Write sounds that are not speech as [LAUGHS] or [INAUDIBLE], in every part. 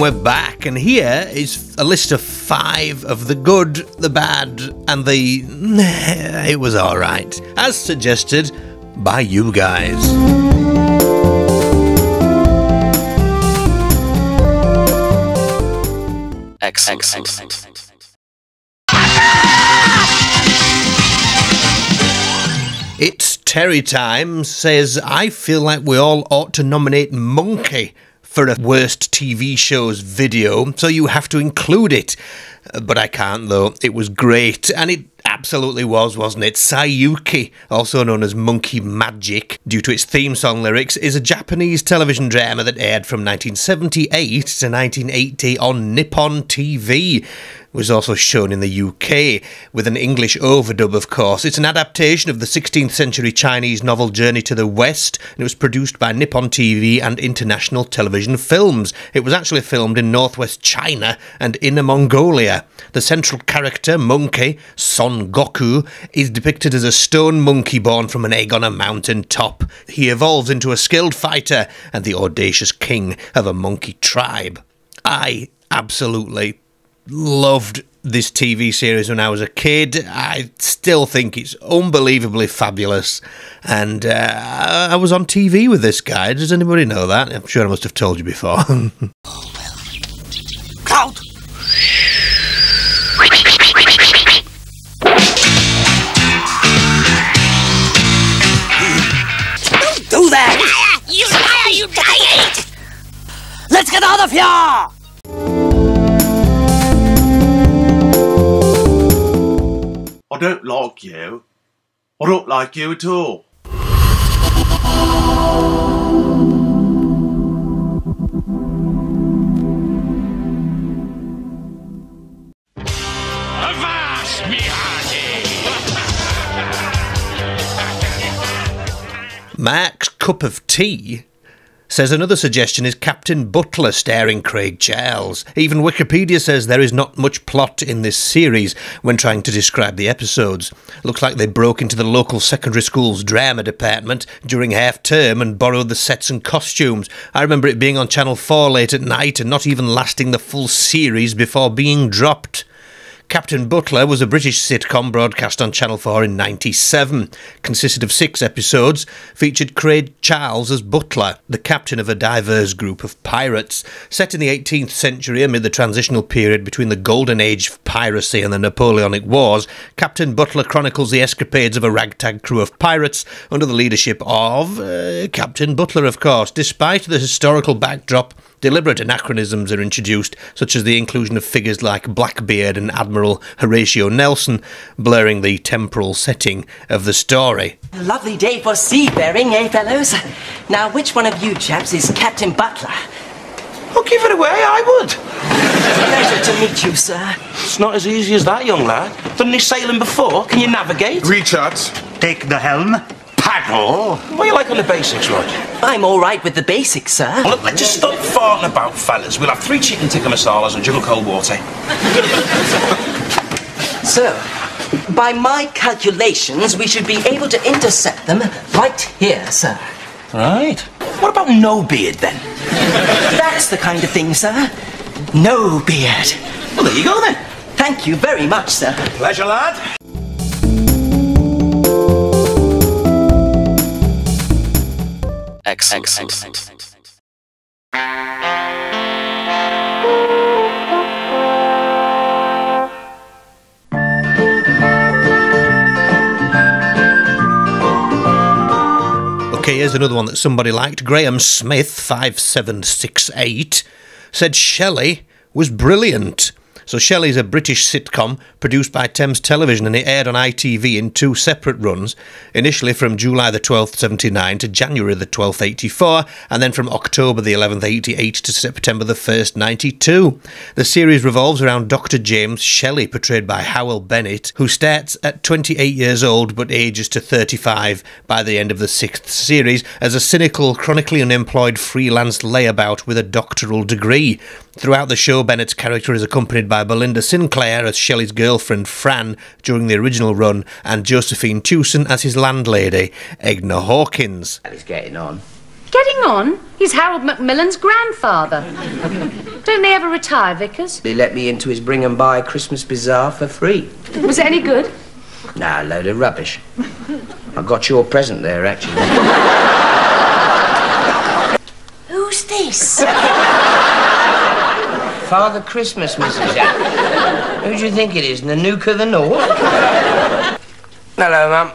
And we're back, and here is a list of five of the good, the bad, and the. It was alright, as suggested by you guys. Excellent. It's Terry Time says, I feel like we all ought to nominate Monkey for a worst TV shows video, so you have to include it. Uh, But I can't though. It was great, and it absolutely was, wasn't it? Saiyuki, also known as Monkey Magic, due to its theme song lyrics, is a Japanese television drama that aired from 1978 to 1980 on Nippon TV was also shown in the UK, with an English overdub, of course. It's an adaptation of the 16th century Chinese novel Journey to the West, and it was produced by Nippon TV and International Television Films. It was actually filmed in northwest China and Inner Mongolia. The central character, Monkey, Son Goku, is depicted as a stone monkey born from an egg on a mountain top. He evolves into a skilled fighter and the audacious king of a monkey tribe. I absolutely loved this TV series when I was a kid. I still think it's unbelievably fabulous. And uh, I was on TV with this guy. Does anybody know that? I'm sure I must have told you before. Cloud! [LAUGHS] Don't do that! You liar, you idiot! Let's get out of here! Don't like you. I don't like you at all. Avast, me hearty! Mark's Cup of Tea says another suggestion is Captain Butler starring Craig Charles. Even Wikipedia says there is not much plot in this series when trying to describe the episodes. Looks like they broke into the local secondary school's drama department during half term and borrowed the sets and costumes. I remember it being on Channel 4 late at night and not even lasting the full series before being dropped. Captain Butler was a British sitcom broadcast on Channel 4 in 97. Consisted of six episodes, featured Craig Charles as Butler, the captain of a diverse group of pirates. Set in the 18th century amid the transitional period between the golden age of piracy and the Napoleonic Wars, Captain Butler chronicles the escapades of a ragtag crew of pirates under the leadership of uh, Captain Butler, of course. Despite the historical backdrop, Deliberate anachronisms are introduced, such as the inclusion of figures like Blackbeard and Admiral Horatio Nelson, blurring the temporal setting of the story. Lovely day for seafaring, eh, fellows? Now, which one of you chaps is Captain Butler? I'll give it away, I would. Pleasure to meet you, sir. It's not as easy as that, young lad. Done any sailing before? Can you navigate? Richards, take the helm. Paddle. What are you like on the basics, Rod? I'm all right with the basics, sir. Look, let's just stop farting about, fellas. We'll have three chicken tikka masalas and jug of cold water. [LAUGHS] So, by my calculations, we should be able to intercept them right here, sir. Right. What about no beard, then? That's the kind of thing, sir. No beard. Well, there you go, then. Thank you very much, sir. Pleasure, lad. Excellent. Okay, here's another one that somebody liked. Graham Smith, 5768, said Shelley was brilliant. So Shelley's a British sitcom produced by Thames Television and it aired on ITV in two separate runs, initially from July the 12th, 79 to January the 12th, 84, and then from October the 11th, 88 to September the 1st, 92. The series revolves around Dr. James Shelley, portrayed by Hywel Bennett, who starts at 28 years old but ages to 35 by the end of the sixth series as a cynical, chronically unemployed freelance layabout with a doctoral degree. Throughout the show, Bennett's character is accompanied by Belinda Sinclair as Shelley's girlfriend Fran during the original run, and Josephine Tewson as his landlady, Edna Hawkins. He's getting on. Getting on? He's Harold Macmillan's grandfather. Don't they ever retire, Vickers? They let me into his bring and buy Christmas bazaar for free. Was it any good? Nah, load of rubbish. I got your present there, actually. Who's this? [LAUGHS] Father Christmas, Mrs. Jack. Who do you think it is? Nanook of the North? Hello, Mum.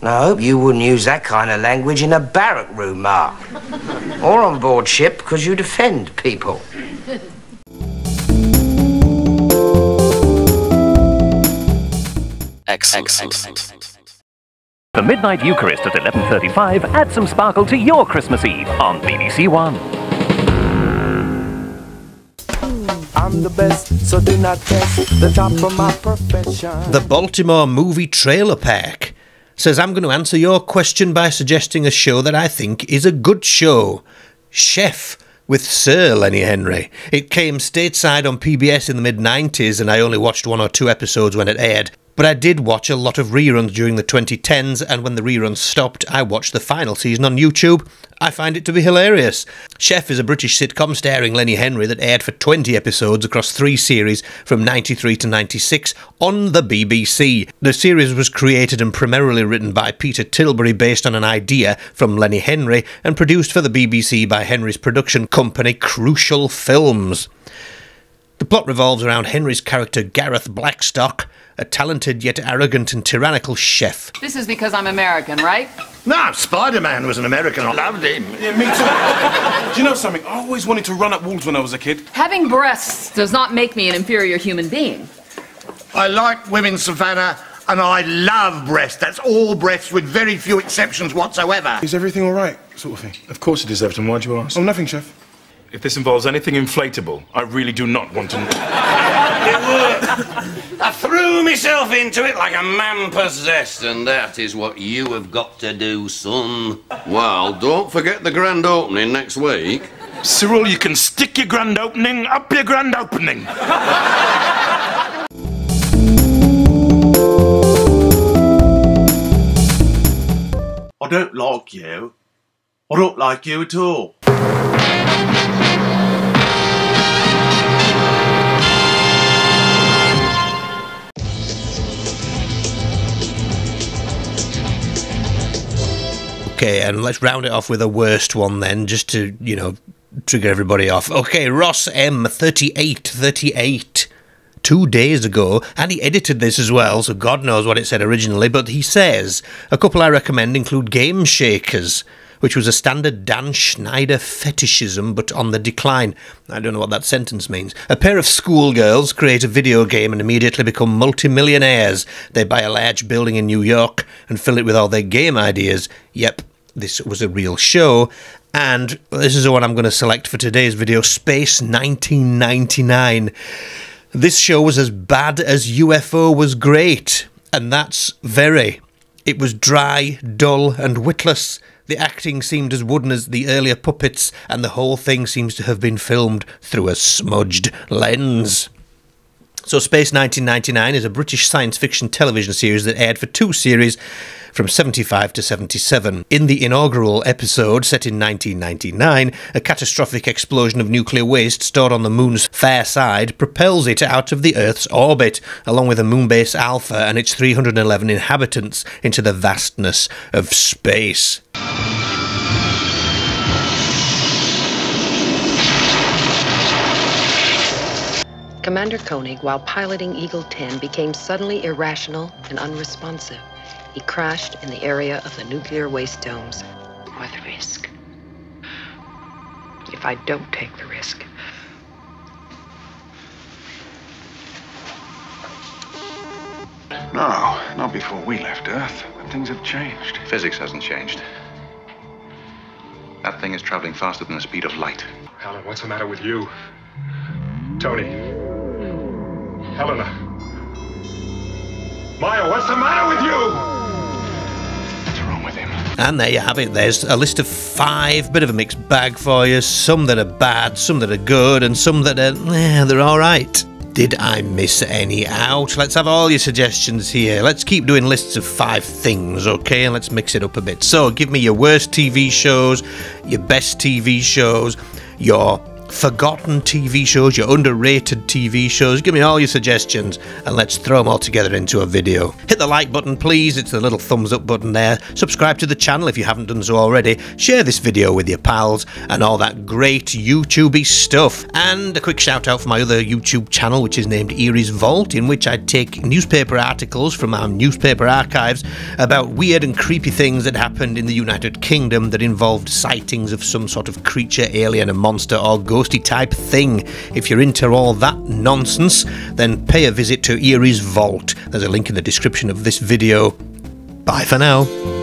Now, I hope you wouldn't use that kind of language in a barrack room, Ma. Or on board ship, because you defend people. X, X, X. The Midnight Eucharist at 11.35 adds some sparkle to your Christmas Eve on BBC One. I'm the best, so do not test the top of my profession. The Baltimore Movie Trailer Park says I'm going to answer your question by suggesting a show that I think is a good show. Chef with Sir Lenny Henry. It came stateside on PBS in the mid 90s and I only watched one or two episodes when it aired. But I did watch a lot of reruns during the 2010s, and when the reruns stopped, I watched the final season on YouTube. I find it to be hilarious. Chef is a British sitcom starring Lenny Henry that aired for 20 episodes across three series from 93 to 96 on the BBC. The series was created and primarily written by Peter Tilbury based on an idea from Lenny Henry and produced for the BBC by Henry's production company Crucial Films. The plot revolves around Henry's character Gareth Blackstock, a talented yet arrogant and tyrannical chef. This is because I'm American, right? No, Spider Man was an American. I loved him. Yeah, me too. Do you know something? I always wanted to run up walls when I was a kid. Having breasts does not make me an inferior human being. I like women, Savannah, and I love breasts. That's all breasts with very few exceptions whatsoever. Is everything all right? Sort of thing. Of course it is, Everton. Why'd you ask? Oh, nothing, Chef. If this involves anything inflatable, I really do not want to know. [LAUGHS] I threw myself into it like a man possessed, and that is what you have got to do, son. Well, don't forget the grand opening next week. Cyril, you can stick your grand opening up your grand opening. I don't like you. I don't like you at all. Okay, and let's round it off with a worst one then, just to, you know, trigger everybody off. Okay, Ross M3838. Two days ago, and he edited this as well, so God knows what it said originally, but he says a couple I recommend include Game Shakers, which was a standard Dan Schneider fetishism but on the decline. I don't know what that sentence means. A pair of schoolgirls create a video game and immediately become multimillionaires. They buy a large building in New York and fill it with all their game ideas. Yep, this was a real show. And this is the one I'm going to select for today's video Space 1999. This show was as bad as UFO was great, and that's very. It was dry, dull, and witless. The acting seemed as wooden as the earlier puppets, and the whole thing seems to have been filmed through a smudged lens. So, Space 1999 is a British science fiction television series that aired for two series from 75 to 77. In the inaugural episode, set in 1999, a catastrophic explosion of nuclear waste stored on the moon's fair side propels it out of the Earth's orbit, along with a moonbase Alpha and its 311 inhabitants, into the vastness of space. Commander Koenig, while piloting Eagle 10, became suddenly irrational and unresponsive. He crashed in the area of the nuclear waste domes. What risk? If I don't take the risk, No, not before we left Earth. But Things have changed. Physics hasn't changed. That thing is traveling faster than the speed of light. Helen, what's the matter with you? Tony. Helena. Maya, what's the matter with you? And there you have it. There's a list of five, bit of a mixed bag for you. Some that are bad, some that are good, and some that are, eh, they're all right. Did I miss any out? Let's have all your suggestions here. Let's keep doing lists of five things, okay? And let's mix it up a bit. So, give me your worst TV shows, your best TV shows, your forgotten TV shows, your underrated TV shows. Give me all your suggestions and let's throw them all together into a video. Hit the like button, please. It's the little thumbs up button there. Subscribe to the channel if you haven't done so already. Share this video with your pals and all that great YouTubey stuff. And a quick shout out for my other YouTube channel, which is named Eerie's Vault, in which I take newspaper articles from our newspaper archives about weird and creepy things that happened in the United Kingdom that involved sightings of some sort of creature, alien, a monster, or ghost ghosty type thing. If you're into all that nonsense, then pay a visit to Eerie's Vault. There's a link in the description of this video. Bye for now.